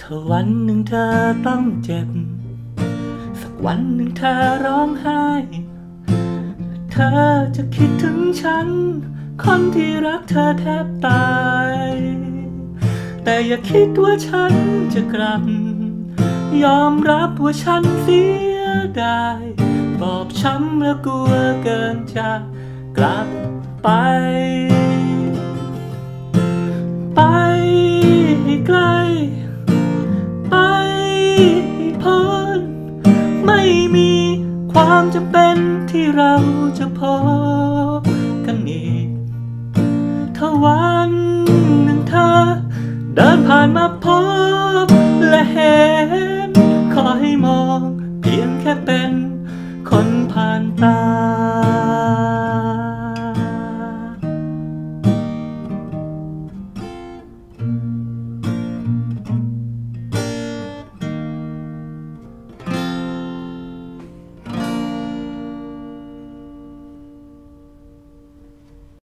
ถ้าวันหนึ่งเธอต้องเจ็บ สักวันหนึ่งเธอร้องไห้ เธอจะคิดถึงฉัน คนที่รักเธอแทบตาย แต่อย่าคิดว่าฉันจะกลับ ยอมรับว่าฉันเสียดายบอบช้ำและกลัวเกินจะกลับไป ความจำเป็นที่เราจะพบกันอีกถ้าวันหนึ่งเธอเดินผ่านมาพบและเห็น ขอให้มองเพียงแค่เป็นคนผ่านตา